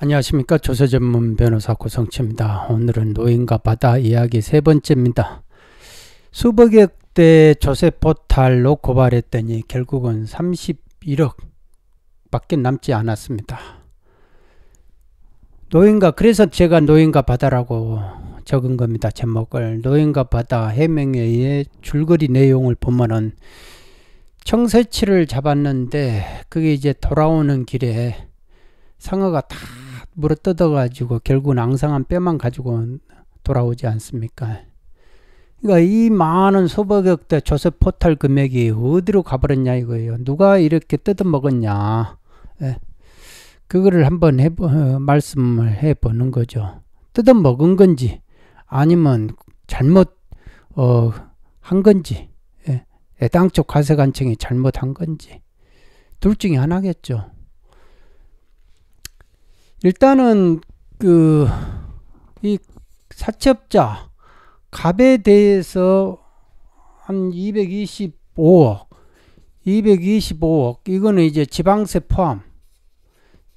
안녕하십니까 조세 전문 변호사 고성치입니다. 오늘은 노인과 바다 이야기 세 번째입니다. 수백억 대 조세 포탈로 고발했더니 결국은 31억 밖에 남지 않았습니다. 노인과 그래서 제가 노인과 바다라고 적은 겁니다. 제목을 노인과 바다 해명회의 줄거리 내용을 보면은 청새치를 잡았는데 그게 이제 돌아오는 길에 상어가 다 물어 뜯어가지고 결국은 앙상한 뼈만 가지고 돌아오지 않습니까? 그러니까 이 많은 수백억 대 조세 포탈 금액이 어디로 가버렸냐 이거예요. 누가 이렇게 뜯어 먹었냐. 예. 그거를 한번 해 어, 말씀을 해 보는 거죠. 뜯어 먹은 건지 아니면 잘못 어, 한 건지 예. 애당초 과세관청이 잘못한 건지 둘 중에 하나겠죠. 일단은 그 이 사채업자 갑에 대해서 한 225억 225억 이거는 이제 지방세 포함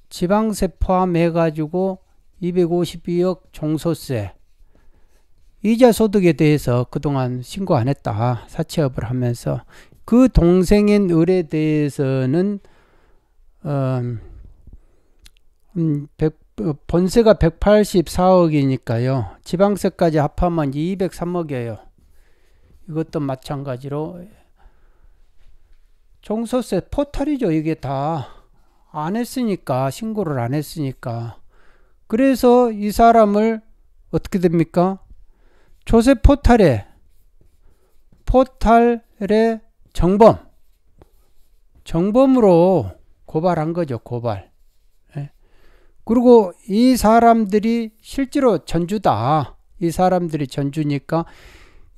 지방세 포함해 가지고 252억 종소세 이자 소득에 대해서 그동안 신고 안 했다 사채업을 하면서. 그 동생인 을에 대해서는 어, 음, 100, 어, 본세가 184억이니까요. 지방세까지 합하면 203억이에요. 이것도 마찬가지로 종소세 포탈이죠. 이게 다 안 했으니까 신고를 안 했으니까 그래서 이 사람을 어떻게 됩니까? 조세 포탈에 포탈의 정범 정범으로 고발한 거죠. 고발. 그리고 이 사람들이 실제로 전주다. 이 사람들이 전주니까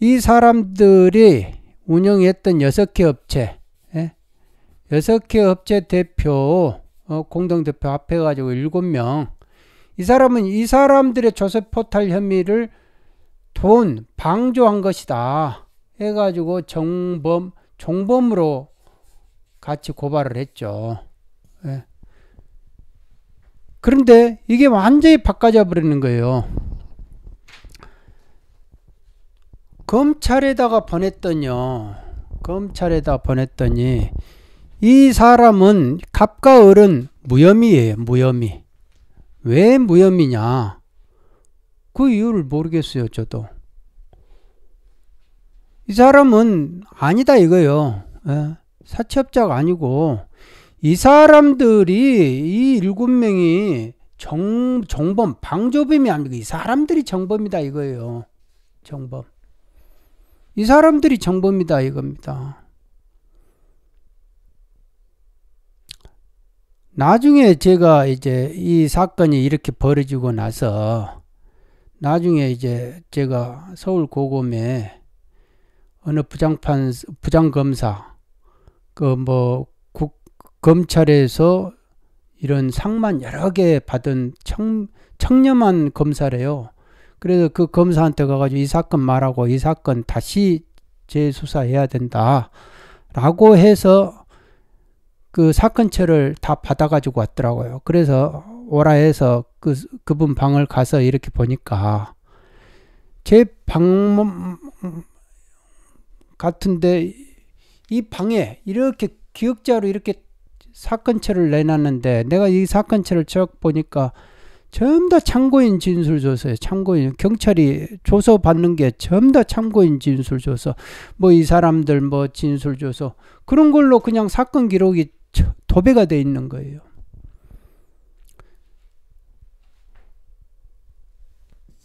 이 사람들이 운영했던 여섯 개 업체, 예? 여섯 개 업체 대표, 어, 공동대표 합해가지고 일곱 명. 이 사람은 이 사람들의 조세 포탈 혐의를 돈 방조한 것이다. 해가지고 정범, 종범으로 같이 고발을 했죠. 예. 그런데 이게 완전히 바꿔져 버리는 거예요. 검찰에다가 보냈더니요. 검찰에다 보냈더니 이 사람은 갑과 을은 무혐의예요. 무혐의. 왜 무혐의냐? 그 이유를 모르겠어요. 저도. 이 사람은 아니다 이거요. 예. 사채업자가 아니고 이 사람들이 이 일곱 명이 정, 정범, 방조범이 아니고 이 사람들이 정범이다 이거예요. 정범. 이 사람들이 정범이다 이겁니다. 나중에 제가 이제 이 사건이 이렇게 벌어지고 나서 나중에 이제 제가 서울 고검에 어느 부장판 부장검사 그 뭐 검찰에서 이런 상만 여러 개 받은 청, 청렴한 검사래요. 그래서 그 검사한테 가가지고 이 사건 말하고 이 사건 다시 재수사해야 된다. 라고 해서 그 사건체를 다 받아가지고 왔더라고요. 그래서 오라 해서 그, 그분 방을 가서 이렇게 보니까 제 방 같은데 이 방에 이렇게 기억자로 이렇게 사건체를 내놨는데 내가 이 사건체를 쭉 보니까 전부 다 참고인 진술 줘서요. 참고인 경찰이 조서 받는 게 전부 다 참고인 진술 줘서 뭐 이 사람들 뭐 진술 줘서 그런 걸로 그냥 사건 기록이 도배가 돼 있는 거예요.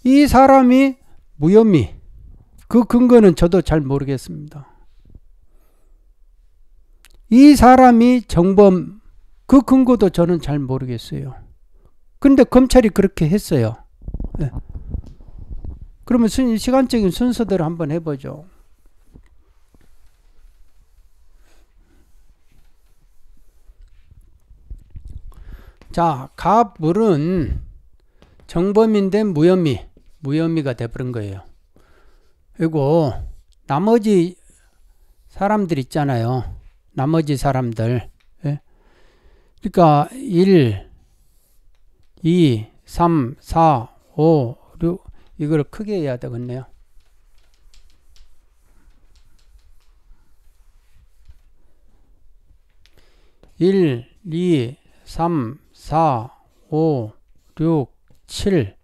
이 사람이 무혐의 그 근거는 저도 잘 모르겠습니다. 이 사람이 정범 그 근거도 저는 잘 모르겠어요. 근데 검찰이 그렇게 했어요. 네. 그러면 순, 시간적인 순서대로 한번 해보죠. 자, 갑을은 정범인데 무혐의, 무혐의가 돼버린 거예요. 그리고 나머지 사람들 있잖아요. 나머지 사람들. 예? 그러니까 1, 2, 3, 4, 5, 6 이걸 크게 해야 되겠네요. 일, 이, 삼, 사, 오, 육, 칠.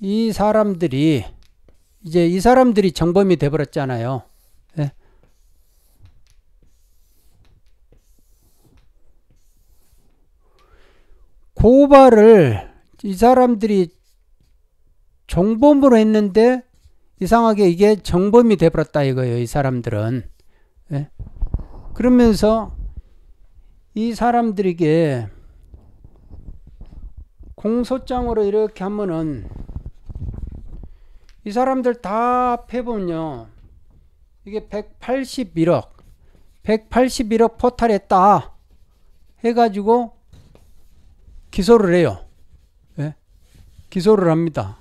이 사람들이 이제 이 사람들이 정범이 돼 버렸잖아요. 예. 고발을 이 사람들이 정범으로 했는데 이상하게 이게 정범이 돼버렸다 이거예요. 이 사람들은. 예. 그러면서 이 사람들에게 공소장으로 이렇게 하면은 이 사람들 다 합해보면요. 이게 181억, 181억 포탈했다 해가지고 기소를 해요. 예? 기소를 합니다.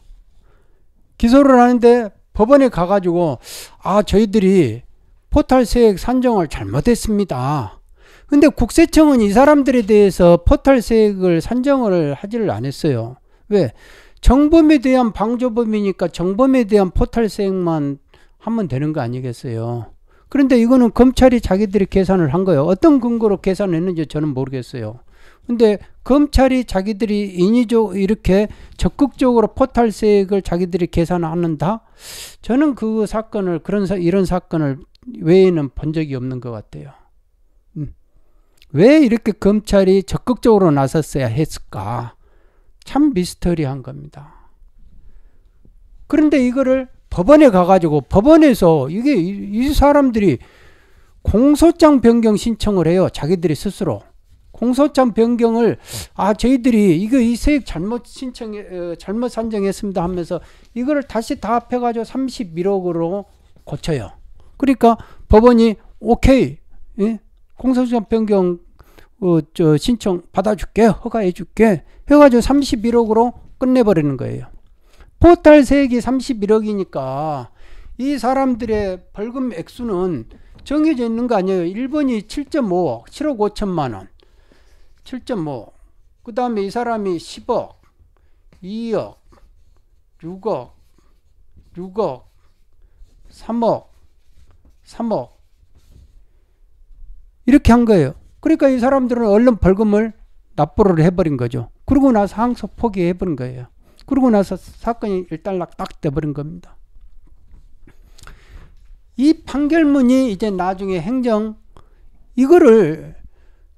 기소를 하는데 법원에 가가지고 아 저희들이 포탈 세액 산정을 잘못했습니다. 근데 국세청은 이 사람들에 대해서 포탈 세액을 산정을 하지를 않았어요. 왜? 정범에 대한 방조범이니까 정범에 대한 포탈 세액만 하면 되는 거 아니겠어요? 그런데 이거는 검찰이 자기들이 계산을 한 거예요. 어떤 근거로 계산했는지 저는 모르겠어요. 근데 검찰이 자기들이 인위적 이렇게 적극적으로 포탈 세액을 자기들이 계산하는다? 저는 그 사건을 그런 사, 이런 사건을 외에는 본 적이 없는 것 같아요. 음. 왜 이렇게 검찰이 적극적으로 나섰어야 했을까? 참 미스터리한 겁니다. 그런데 이거를 법원에 가가지고 법원에서 이게 이, 이 사람들이 공소장 변경 신청을 해요. 자기들이 스스로. 공소장 변경을 아 저희들이 이거 이 세액 잘못 신청 어, 잘못 산정했습니다 하면서 이거를 다시 다 합해가지고 31억으로 고쳐요. 그러니까 법원이 오케이 예? 공소장 변경 어, 저 신청 받아줄게 허가해줄게 해가지고 31억으로 끝내버리는 거예요. 포탈 세액이 31억이니까 이 사람들의 벌금 액수는 정해져 있는 거 아니에요. 1번이 7.5억, 7억 5천만 원. 7.5. 그 다음에 이 사람이 10억, 2억, 6억, 6억, 3억, 3억. 이렇게 한 거예요. 그러니까 이 사람들은 얼른 벌금을 납부를 해버린 거죠. 그러고 나서 항소 포기해버린 거예요. 그러고 나서 사건이 일단락 딱 돼버린 겁니다. 이 판결문이 이제 나중에 행정 이거를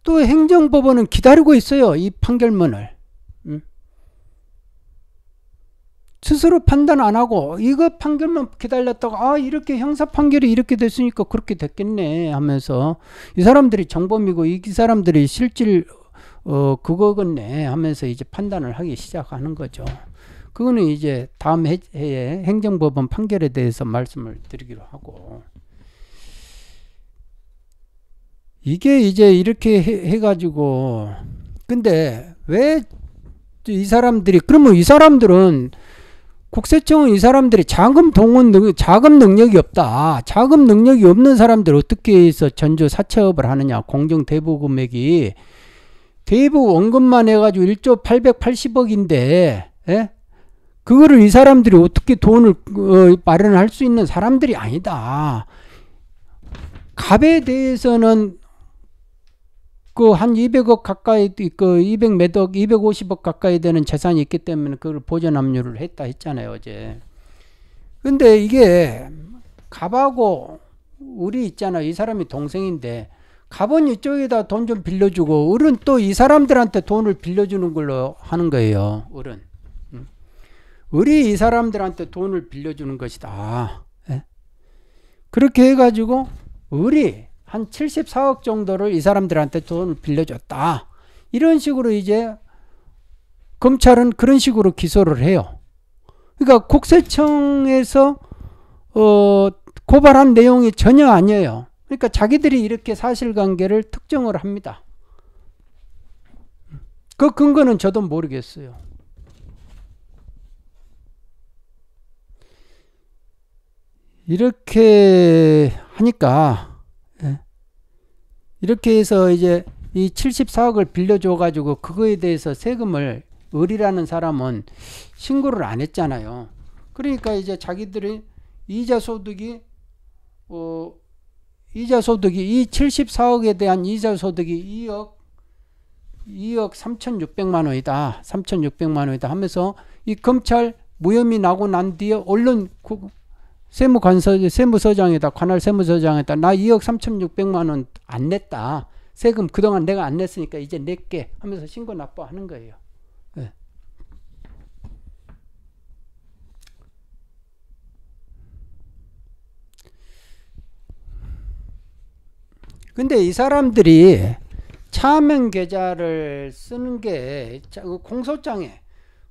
또 행정법원은 기다리고 있어요. 이 판결문을. 음. 스스로 판단 안 하고 이거 판결만 기다렸다가 아 이렇게 형사 판결이 이렇게 됐으니까 그렇게 됐겠네 하면서 이 사람들이 정범이고 이 사람들이 실질 어 그거겠네 하면서 이제 판단을 하기 시작하는 거죠. 그거는 이제 다음 해, 에 행정법원 판결에 대해서 말씀을 드리기로 하고 이게 이제 이렇게 해, 가지고 근데 왜 이 사람들이 그러면 이 사람들은 국세청은 이 사람들이 자금 동원 능 자금 능력이 없다. 자금 능력이 없는 사람들 어떻게 해서 전조 사채업을 하느냐. 공정 대부 금액이 대부 원금만 해가지고 1조 880억인데, 예? 그거를 이 사람들이 어떻게 돈을 어, 마련할 수 있는 사람들이 아니다. 갑에 대해서는 그 한 200억 가까이 그 200 몇억 250억 가까이 되는 재산이 있기 때문에 그걸 보전 압류를 했다 했잖아요 어제. 근데 이게 갑하고 우리 있잖아 이 사람이 동생인데 갑은 이쪽에다 돈 좀 빌려주고 을은 또 이 사람들한테 돈을 빌려주는 걸로 하는 거예요 을은 을이 이 사람들한테 돈을 빌려주는 것이다. 예? 그렇게 해가지고 을이 한 74억 정도를 이 사람들한테 돈을 빌려줬다. 이런 식으로 이제 검찰은 그런 식으로 기소를 해요. 그러니까 국세청에서 어, 고발한 내용이 전혀 아니에요. 그러니까 자기들이 이렇게 사실관계를 특정을 합니다. 그 근거는 저도 모르겠어요. 이렇게 하니까 이렇게 해서 이제 이 74억을 빌려줘 가지고 그거에 대해서 세금을 을이라는 사람은 신고를 안 했잖아요. 그러니까 이제 자기들이 이자 소득이 어 이자 소득이 이 74억에 대한 이자 소득이 2억 2억 3,600만 원이다. 3,600만 원이다 하면서 이 검찰 무혐의 나고 난 뒤에 언론 세무관서 세무서장에다 관할 세무서장에다 나 2억 3,600만 원 안 냈다. 세금 그동안 내가 안 냈으니까 이제 낼게 하면서 신고 납부하는 거예요. 네. 근데 이 사람들이 차명 계좌를 쓰는 게그 공소장에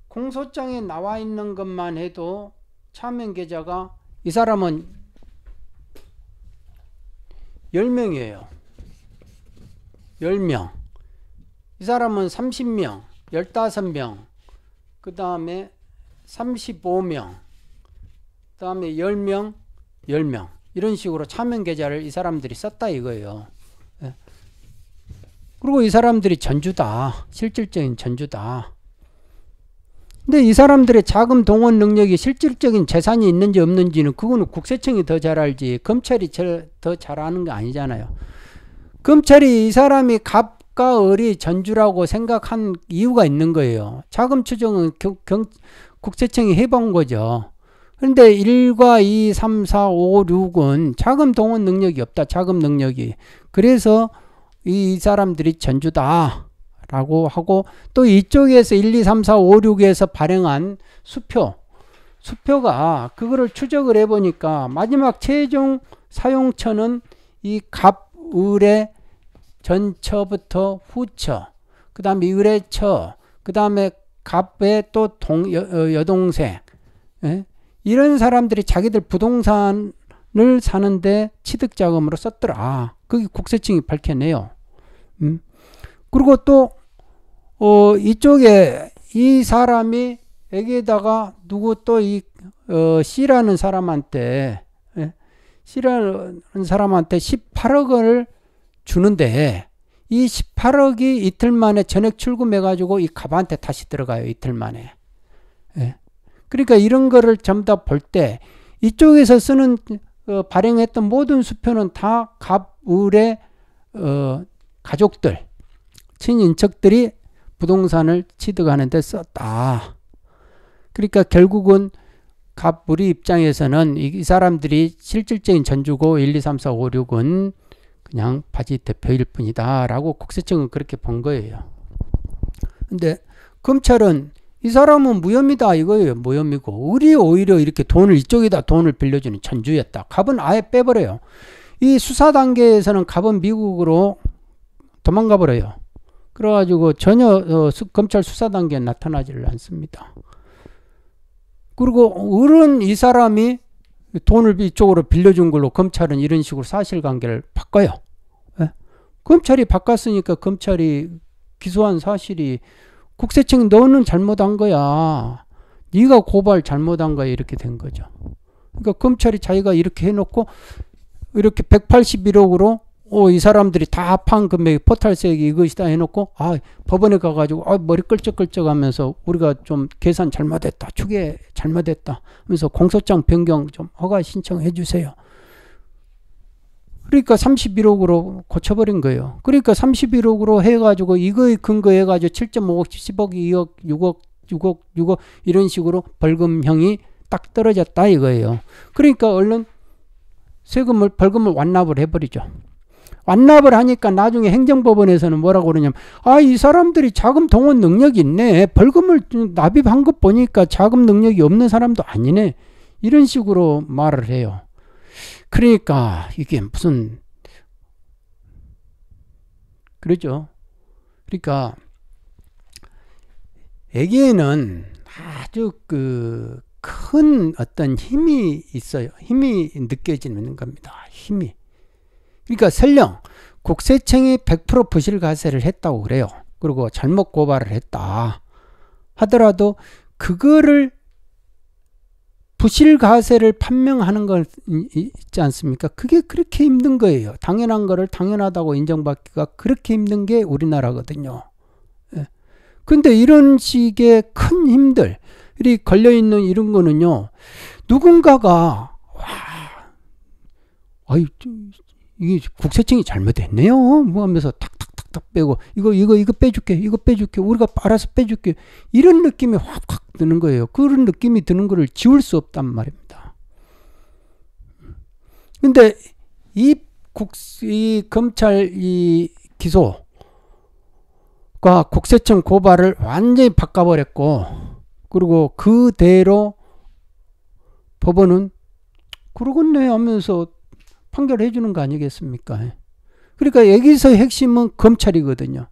공소장에 나와 있는 것만 해도 차명 계좌가 이 사람은 10명이에요. 10명. 이 사람은 30명, 15명, 그 다음에 35명, 그 다음에 10명, 10명. 이런 식으로 차명 계좌를 이 사람들이 썼다 이거예요. 예. 그리고 이 사람들이 전주다. 실질적인 전주다. 근데 이 사람들의 자금 동원 능력이 실질적인 재산이 있는지 없는지는 그거는 국세청이 더 잘 알지 검찰이 더 잘 아는 게 아니잖아요. 검찰이 이 사람이 갑과 을이 전주라고 생각한 이유가 있는 거예요. 자금 추정은 경, 경, 국세청이 해본 거죠. 그런데 1과 2, 3, 4, 5, 6은 자금 동원 능력이 없다. 자금 능력이. 그래서 이 사람들이 전주다. 라고 하고 또 이쪽에서 1, 2, 3, 4, 5, 6에서 발행한 수표. 수표가 그거를 추적을 해 보니까 마지막 최종 사용처는 이 갑, 을의 전처부터 후처, 그 다음에 의뢰처, 그 다음에 갑의 또 동, 여, 어, 여동생, 예? 이런 사람들이 자기들 부동산을 사는데 취득자금으로 썼더라. 그게 국세청이 밝혀내요. 음? 그리고 또, 어, 이쪽에 이 사람이 여기에다가 누구 또이 어, C라는 사람한테 예? C라는 사람한테 18억을 주는데 이 18억이 이틀 만에 전액 출금해 가지고 이 갑한테 다시 들어가요. 이틀 만에. 예. 그러니까 이런 거를 전부 다 볼 때 이쪽에서 쓰는 어, 발행했던 모든 수표는 다 갑을의 어, 가족들, 친인척들이 부동산을 취득하는 데 썼다. 그러니까 결국은 갑을의 입장에서는 이 사람들이 실질적인 전주고 1, 2, 3, 4, 5, 6은 그냥 바지 대표일 뿐이다 라고 국세청은 그렇게 본 거예요. 근데 검찰은 이 사람은 무혐의다 이거예요. 무혐의고 우리 오히려 이렇게 돈을 이쪽에다 돈을 빌려주는 전주였다. 갑은 아예 빼버려요. 이 수사 단계에서는 갑은 미국으로 도망가 버려요. 그래가지고 전혀 어, 수, 검찰 수사 단계에 나타나지를 않습니다. 그리고 을은 이 사람이 돈을 이쪽으로 빌려준 걸로 검찰은 이런 식으로 사실관계를 바꿔요. 예? 검찰이 바꿨으니까 검찰이 기소한 사실이 국세청 너는 잘못한 거야. 네가 고발 잘못한 거야 이렇게 된 거죠. 그러니까 검찰이 자기가 이렇게 해놓고 이렇게 181억으로 오, 이 사람들이 다 합한 금액이 포탈세액이 이것이다 해놓고, 아, 법원에 가가지고, 아, 머리 끌적끌적 하면서 우리가 좀 계산 잘못했다. 추계 잘못했다. 하면서 공소장 변경 좀 허가 신청해 주세요. 그러니까 31억으로 고쳐버린 거예요. 그러니까 31억으로 해가지고 이거에 근거해가지고 7.5억, 10억, 2억, 6억, 6억, 6억 이런 식으로 벌금형이 딱 떨어졌다 이거예요. 그러니까 얼른 세금을 벌금을 완납을 해버리죠. 완납을 하니까 나중에 행정법원에서는 뭐라고 그러냐면 아 이 사람들이 자금 동원 능력이 있네. 벌금을 납입한 것 보니까 자금 능력이 없는 사람도 아니네. 이런 식으로 말을 해요. 그러니까 이게 무슨 그러죠? 그러니까 애기에는 아주 그 큰 어떤 힘이 있어요. 힘이 느껴지는 겁니다. 힘이 그러니까 설령 국세청이 100% 부실 가세를 했다고 그래요. 그리고 잘못 고발을 했다 하더라도 그거를 부실 가세를 판명하는 건 있지 않습니까? 그게 그렇게 힘든 거예요. 당연한 거를 당연하다고 인정받기가 그렇게 힘든 게 우리나라거든요. 예. 근데 이런 식의 큰 힘들이 걸려있는 이런 거는요, 누군가가, 와, 아이, 이게 국세청이 잘못했네요. 뭐 하면서 탁탁탁탁 빼고, 이거, 이거, 이거 빼줄게, 이거 빼줄게, 우리가 알아서 빼줄게. 이런 느낌이 확확 드는 거예요. 그런 느낌이 드는 거를 지울 수 없단 말입니다. 근데 이 국, 이 검찰 이 기소, 과 국세청 고발을 완전히 바꿔버렸고 그리고 그대로 법원은 그러겠네 하면서 판결해 주는 거 아니겠습니까? 그러니까 여기서 핵심은 검찰이거든요.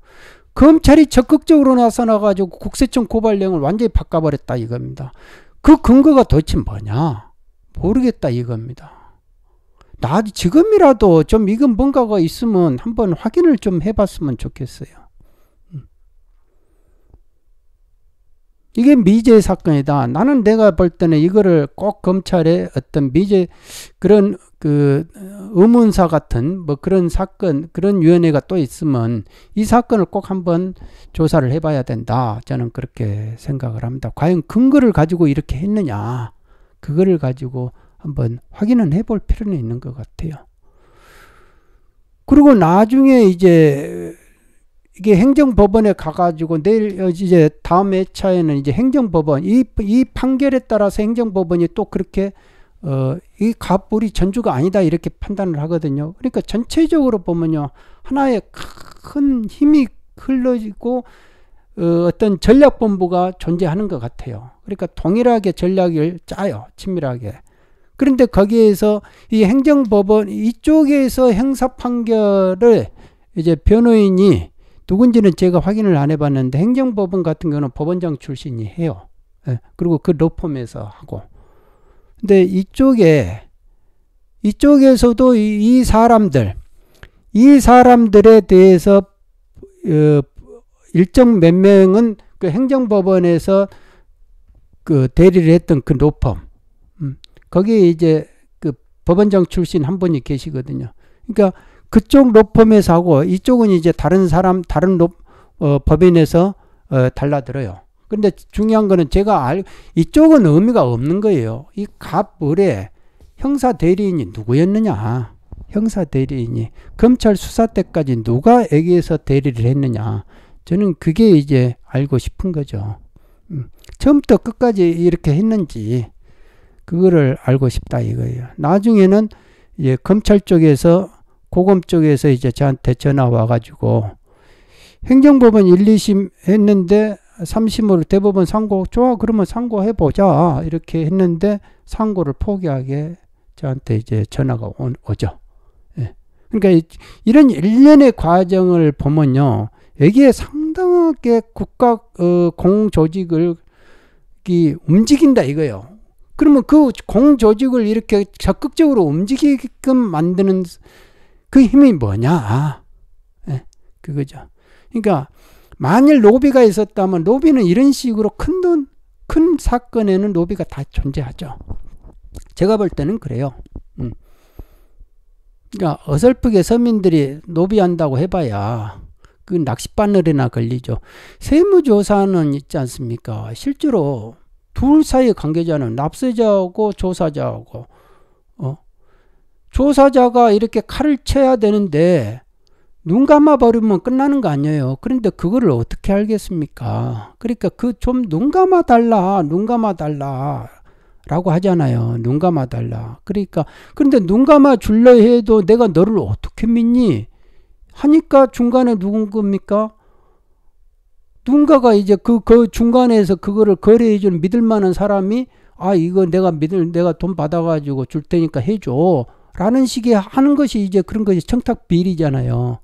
검찰이 적극적으로 나서나 가지고 국세청 고발령을 완전히 바꿔버렸다 이겁니다. 그 근거가 도대체 뭐냐? 모르겠다 이겁니다. 나 지금이라도 좀 이건 뭔가가 있으면 한번 확인을 좀 해봤으면 좋겠어요. 이게 미제 사건이다. 나는 내가 볼 때는 이거를 꼭 검찰에 어떤 미제 그런 그 의문사 같은 뭐 그런 사건 그런 위원회가 또 있으면 이 사건을 꼭 한번 조사를 해봐야 된다. 저는 그렇게 생각을 합니다. 과연 근거를 가지고 이렇게 했느냐 그거를 가지고 한번 확인은 해볼 필요는 있는 것 같아요. 그리고 나중에 이제 이게 행정법원에 가가지고 내일 어, 이제 다음 회차에는 이제 행정법원 이, 이 판결에 따라서 행정법원이 또 그렇게 어, 이 갑불이 전주가 아니다 이렇게 판단을 하거든요. 그러니까 전체적으로 보면요 하나의 큰 힘이 흘러지고 어, 어떤 전략본부가 존재하는 것 같아요. 그러니까 동일하게 전략을 짜요 친밀하게. 그런데 거기에서 이 행정법원 이쪽에서 형사 판결을 이제 변호인이 누군지는 제가 확인을 안 해봤는데 행정법원 같은 경우는 법원장 출신이 해요. 예, 그리고 그 로펌에서 하고. 근데 이쪽에 이쪽에서도 이, 이 사람들 이 사람들에 대해서 어, 일정 몇 명은 그 행정법원에서 그 대리를 했던 그 로펌 음, 거기에 이제 그 법원장 출신 한 분이 계시거든요. 그러니까 그쪽 로펌에서 하고 이쪽은 이제 다른 사람 다른 로, 어, 법인에서 어, 달라들어요. 근데 중요한 거는 제가 알 이쪽은 의미가 없는 거예요. 이 갑을에 형사 대리인이 누구였느냐? 형사 대리인이 검찰 수사 때까지 누가 여기에서 대리를 했느냐? 저는 그게 이제 알고 싶은 거죠. 음, 처음부터 끝까지 이렇게 했는지 그거를 알고 싶다 이거예요. 나중에는 이제 검찰 쪽에서 고검 쪽에서 이제 저한테 전화 와가지고 행정법원 1, 2심 했는데 3심으로 대법원 상고 좋아 그러면 상고해 보자 이렇게 했는데 상고를 포기하게 저한테 이제 전화가 오, 죠 예. 그러니까 이런 일련의 과정을 보면요 여기에 상당하게 국가 어, 공조직을 이 움직인다 이거요. 그러면 그 공조직을 이렇게 적극적으로 움직이게끔 만드는 그 힘이 뭐냐? 네, 그거죠. 그러니까 만일 로비가 있었다면 로비는 이런 식으로 큰 돈, 큰 사건에는 로비가 다 존재하죠. 제가 볼 때는 그래요. 음. 그러니까 어설프게 서민들이 로비한다고 해봐야 그 낚싯바늘이나 걸리죠. 세무조사는 있지 않습니까? 실제로 둘 사이의 관계자는 납세자하고 조사자하고 조사자가 이렇게 칼을 쳐야 되는데 눈 감아 버리면 끝나는 거 아니에요. 그런데 그거를 어떻게 알겠습니까? 그러니까 그 좀 눈 감아 달라, 눈 감아 달라. 라고 하잖아요. 눈 감아 달라. 그러니까 그런데 눈 감아 줄려 해도 내가 너를 어떻게 믿니? 하니까 중간에 누군 겁니까? 누군가가 이제 그, 그 중간에서 그거를 거래해주는 믿을 만한 사람이 아, 이거 내가 믿을, 내가 돈 받아가지고 줄 테니까 해줘. 라는 식의 하는 것이 이제 그런 것이 청탁 비리잖아요.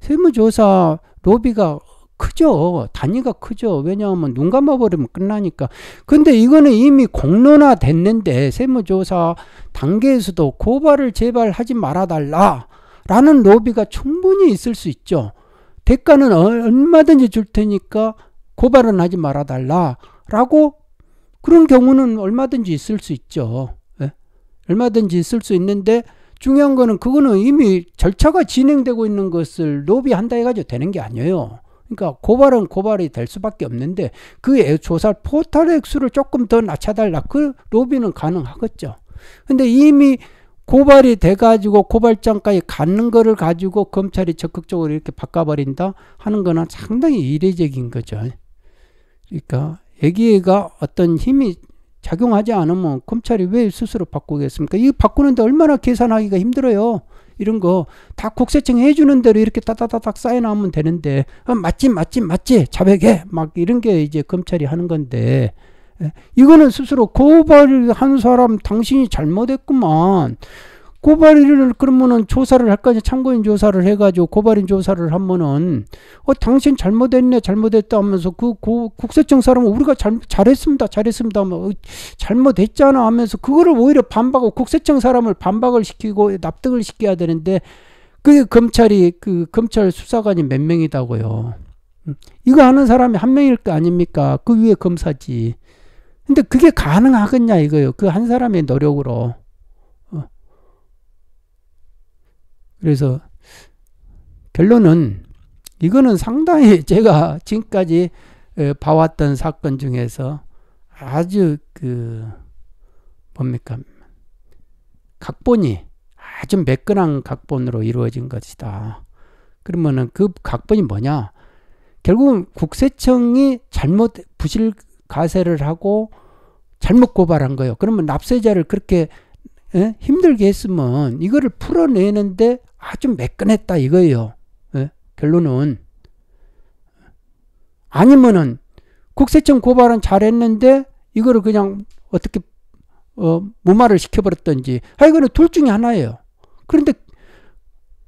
세무조사 로비가 크죠. 단위가 크죠. 왜냐하면 눈 감아버리면 끝나니까. 근데 이거는 이미 공론화 됐는데 세무조사 단계에서도 고발을 제발 하지 말아달라. 라는 로비가 충분히 있을 수 있죠. 대가는 얼마든지 줄 테니까 고발은 하지 말아달라. 라고 그런 경우는 얼마든지 있을 수 있죠. 얼마든지 있을 수 있는데 중요한 거는 그거는 이미 절차가 진행되고 있는 것을 로비한다 해가지고 되는 게 아니에요. 그러니까 고발은 고발이 될 수밖에 없는데 그 조사 포탈 액수를 조금 더 낮춰달라. 그 로비는 가능하겠죠. 근데 이미 고발이 돼가지고 고발장까지 가는 거를 가지고 검찰이 적극적으로 이렇게 바꿔버린다 하는 거는 상당히 이례적인 거죠. 그러니까 애기가 어떤 힘이 작용하지 않으면 검찰이 왜 스스로 바꾸겠습니까? 이 바꾸는데 얼마나 계산하기가 힘들어요. 이런 거 다 국세청 해주는 대로 이렇게 따다다닥 쌓여나오면 되는데 어, 맞지 맞지 맞지 자백해 막 이런 게 이제 검찰이 하는 건데 예, 이거는 스스로 고발한 사람 당신이 잘못했구만 고발을 그러면은 조사를 할 거냐 참고인 조사를 해가지고 고발인 조사를 하면은 어 당신 잘못했네 잘못했다 하면서 그 고, 국세청 사람은 우리가 잘, 잘했습니다 잘했습니다 하면 어, 잘못했잖아 하면서 그거를 오히려 반박하고 국세청 사람을 반박을 시키고 납득을 시켜야 되는데 그 검찰이 그 검찰 수사관이 몇 명이다고요? 음, 이거 하는 사람이 한 명일 거 아닙니까? 그 위에 검사지. 근데 그게 가능하겠냐 이거요? 그 한 사람의 노력으로 그래서 결론은 이거는 상당히 제가 지금까지 봐왔던 사건 중에서 아주 그 뭡니까 각본이 아주 매끈한 각본으로 이루어진 것이다. 그러면은 그 각본이 뭐냐? 결국은 국세청이 잘못 부실 가세를 하고 잘못 고발한 거예요. 그러면 납세자를 그렇게 에? 힘들게 했으면 이거를 풀어내는데 아주 매끈했다 이거예요. 예? 결론은 아니면은 국세청 고발은 잘했는데 이거를 그냥 어떻게 어, 무마를 시켜버렸던지 아 이거는 둘 중에 하나예요. 그런데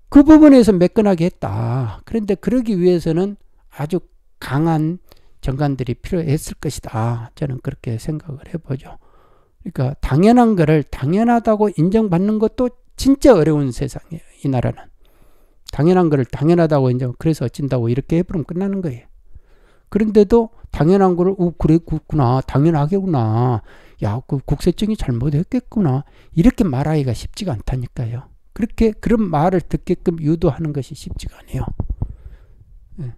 그 부분에서 매끈하게 했다. 그런데 그러기 위해서는 아주 강한 정관들이 필요했을 것이다. 저는 그렇게 생각을 해보죠. 그러니까 당연한 거를 당연하다고 인정받는 것도 진짜 어려운 세상이에요. 이 나라는. 당연한 거를 당연하다고 인정, 그래서 어찐다고 이렇게 해버리면 끝나는 거예요. 그런데도 당연한 거를, 오, 그래, 그구나. 당연하게구나. 야, 그 국세청이 잘못했겠구나. 이렇게 말하기가 쉽지가 않다니까요. 그렇게, 그런 말을 듣게끔 유도하는 것이 쉽지가 않아요. 네.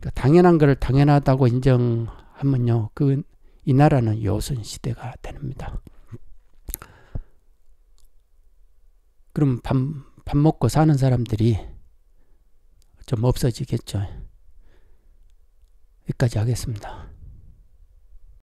그러니까 당연한 거를 당연하다고 인정하면요. 그, 이 나라는 요선 시대가 됩니다. 그럼 밥, 밥 먹고 사는 사람들이 좀 없어지겠죠. 여기까지 하겠습니다.